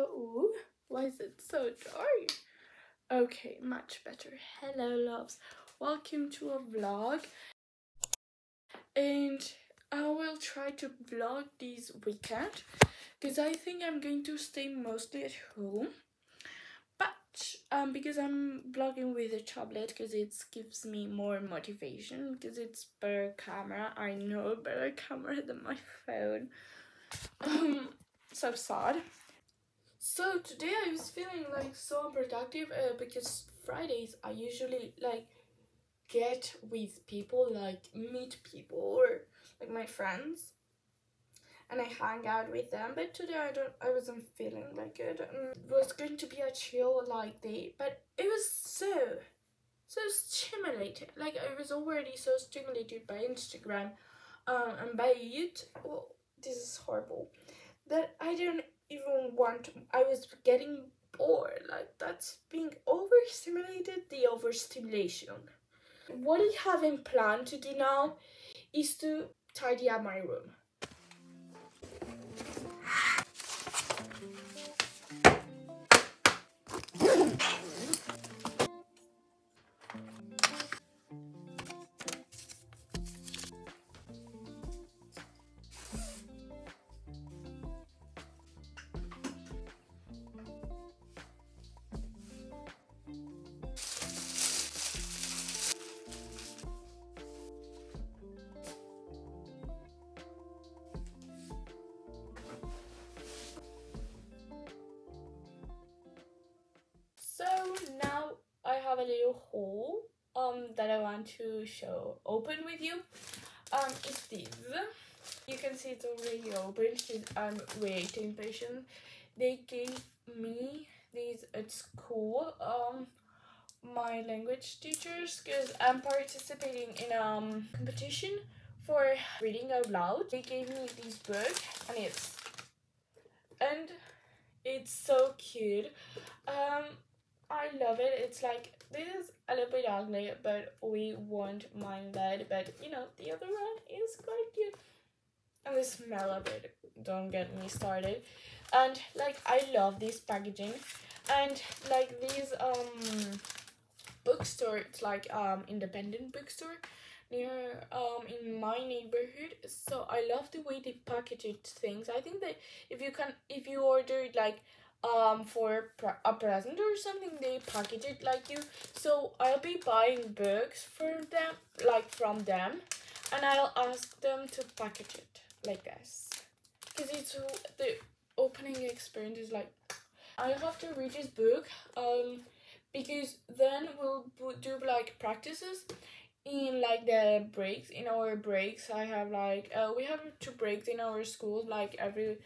hello. Why is it so dark? Okay, much better. Hello, loves. Welcome to a vlog. And I will try to vlog this weekend because I think I'm going to stay mostly at home. But um, because I'm vlogging with a tablet because it gives me more motivation because it's better camera. I know better camera than my phone. Um, so sad. So today I was feeling like so unproductive uh, because Fridays I usually like get with people like meet people or like my friends and I hang out with them but today I don't I wasn't feeling like it and it was going to be a chill like day but it was so so stimulated like I was already so stimulated by Instagram um, and by YouTube well this is horrible that I didn't even want I was getting bored like that's being overstimulated the overstimulation. What I have in plan to do now is to tidy up my room a little haul um that I want to show open with you. Um it's this. You can see it's already open because I'm waiting patient. They gave me these at school. Um my language teachers because I'm participating in a um, competition for reading out loud. They gave me this book and it's and it's so cute. Um I love it. It's like this is a little bit ugly, but we won't mind that. But you know, the other one is quite cute. And the smell of it, don't get me started. And like I love this packaging. And like these um bookstore, it's like um independent bookstore near um in my neighborhood. So I love the way they package it things. I think that if you can if you order like um for a present or something they package it like you. So i'll be buying books for them like from them and i'll ask them to package it like this. Because it's the opening experience is like i have to read this book um because then we'll do like practices in like the breaks in our breaks. I have like uh, we have two breaks in our school like every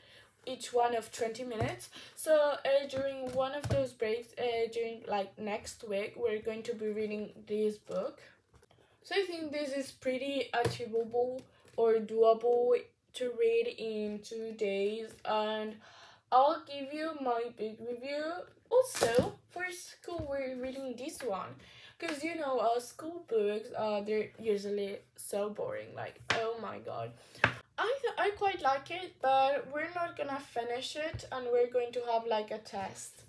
each one of 20 minutes. So uh, during one of those breaks uh, during like next week we're going to be reading this book. So i think this is pretty achievable or doable to read in two days and i'll give you my big review also for school we're reading this one. Because you know uh, school books uh, they're usually so boring like oh my god I I quite like it, but we're not gonna finish it, and we're going to have like a test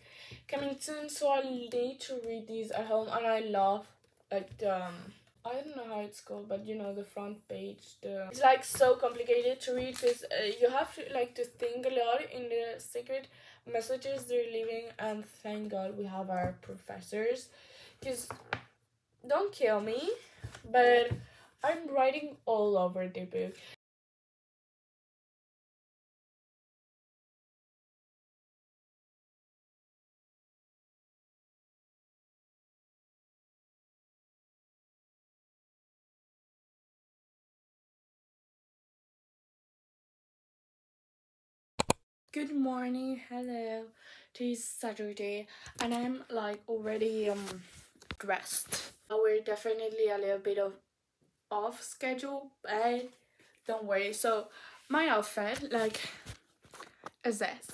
coming soon. So I need to read these at home, and I love like the um, I don't know how it's called, but you know the front page. The it's like so complicated to read because uh, you have to like to think a lot in the secret messages they're leaving, and thank God we have our professors, because don't kill me, but I'm writing all over the book. Good morning, hello. Today's Saturday, and I'm like already um dressed. We're definitely a little bit of off schedule, but don't worry. So my outfit like is this.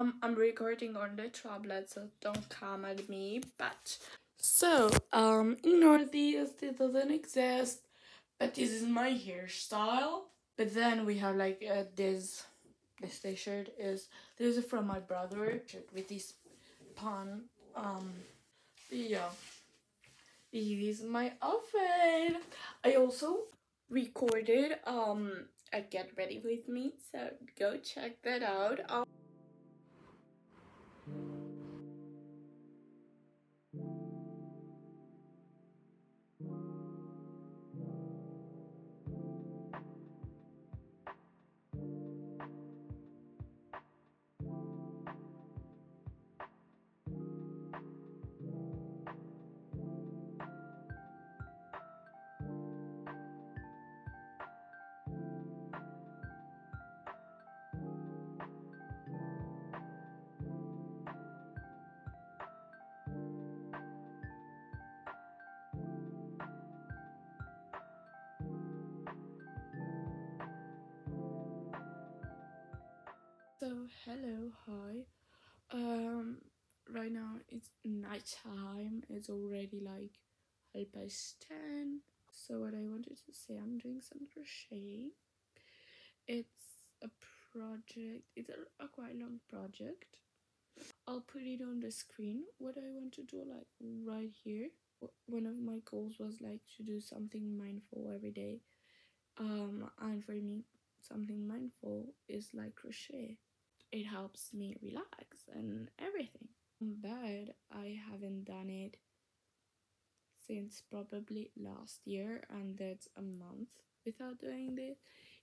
Um, I'm recording on the tablet, so don't come at me. But so um, in Northeast it doesn't exist, but this is my hairstyle. But then we have like uh, this this t-shirt is this is from my brother with this pun um yeah. This is my outfit i also recorded um a get ready with me so go check that out. Um, So hello, hi. Um, right now it's nighttime. It's already like half past ten. So what I wanted to say, I'm doing some crochet. It's a project. It's a, a quite long project. I'll put it on the screen. What I want to do, like right here. One of my goals was like to do something mindful every day. Um, and for me, something mindful is like crochet it helps me relax and everything. But I haven't done it since probably last year, and that's a month without doing this.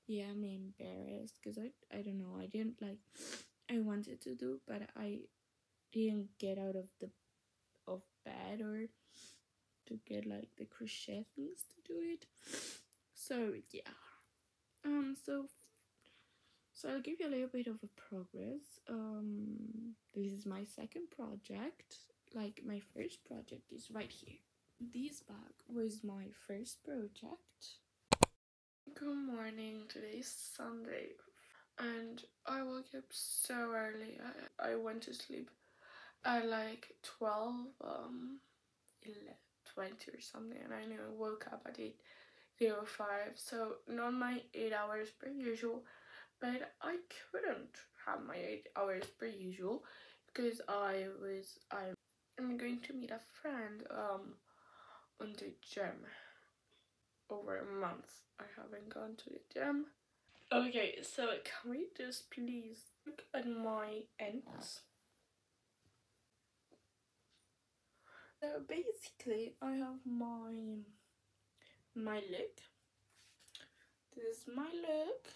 Yeah, I'm embarrassed because I I don't know. I didn't like. I wanted to do, but I didn't get out of the of bed or to get like the crochet things to do it. So yeah. Um. So so I'll give you a little bit of a progress. Um, this is my second project. Like my first project is right here. This bag was my first project. Good morning, today's Sunday and I woke up so early. I, I went to sleep at like 12, um, 11, 20 or something and I knew I woke up at 8 05 so not my 8 hours per usual but I couldn't have my eight hours per usual because I was I'm going to meet a friend um on the gym over a month. I haven't gone to the gym. Okay so can we just please look at my ends? So basically I have my my look this is my look